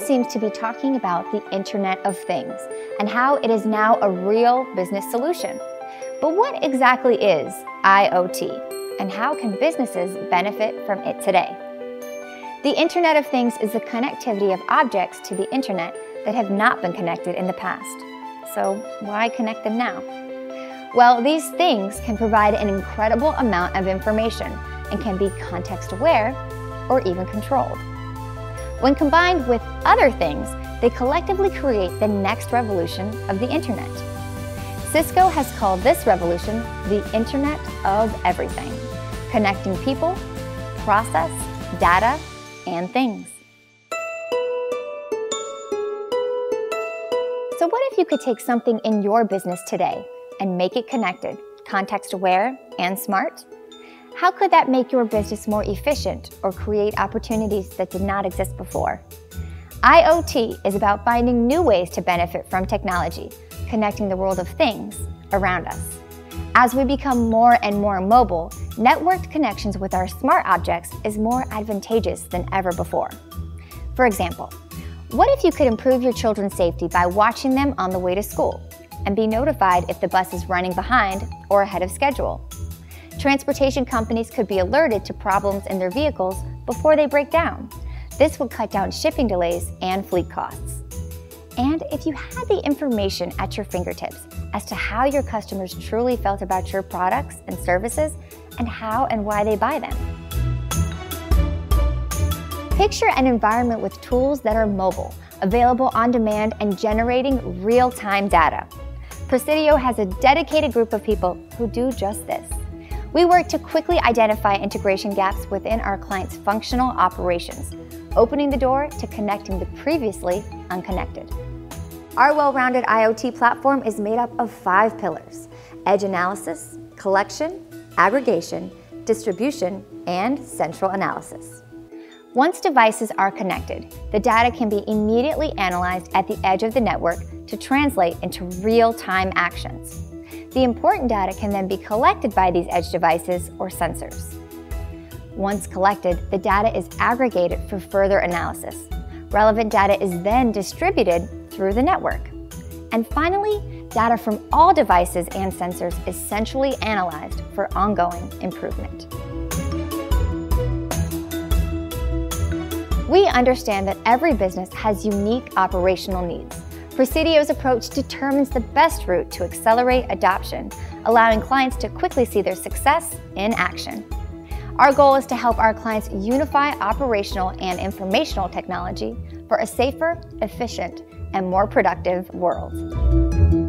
seems to be talking about the Internet of Things and how it is now a real business solution. But what exactly is IoT and how can businesses benefit from it today? The Internet of Things is the connectivity of objects to the Internet that have not been connected in the past. So why connect them now? Well, these things can provide an incredible amount of information and can be context aware or even controlled. When combined with other things, they collectively create the next revolution of the Internet. Cisco has called this revolution the Internet of Everything, connecting people, process, data, and things. So what if you could take something in your business today and make it connected, context aware, and smart? How could that make your business more efficient or create opportunities that did not exist before? IoT is about finding new ways to benefit from technology, connecting the world of things around us. As we become more and more mobile, networked connections with our smart objects is more advantageous than ever before. For example, what if you could improve your children's safety by watching them on the way to school and be notified if the bus is running behind or ahead of schedule? Transportation companies could be alerted to problems in their vehicles before they break down. This would cut down shipping delays and fleet costs. And if you had the information at your fingertips as to how your customers truly felt about your products and services and how and why they buy them. Picture an environment with tools that are mobile, available on demand, and generating real-time data. Presidio has a dedicated group of people who do just this. We work to quickly identify integration gaps within our clients' functional operations, opening the door to connecting the previously unconnected. Our well-rounded IoT platform is made up of five pillars, edge analysis, collection, aggregation, distribution, and central analysis. Once devices are connected, the data can be immediately analyzed at the edge of the network to translate into real-time actions. The important data can then be collected by these edge devices or sensors. Once collected, the data is aggregated for further analysis. Relevant data is then distributed through the network. And finally, data from all devices and sensors is centrally analyzed for ongoing improvement. We understand that every business has unique operational needs. Presidio's approach determines the best route to accelerate adoption, allowing clients to quickly see their success in action. Our goal is to help our clients unify operational and informational technology for a safer, efficient, and more productive world.